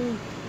Mm.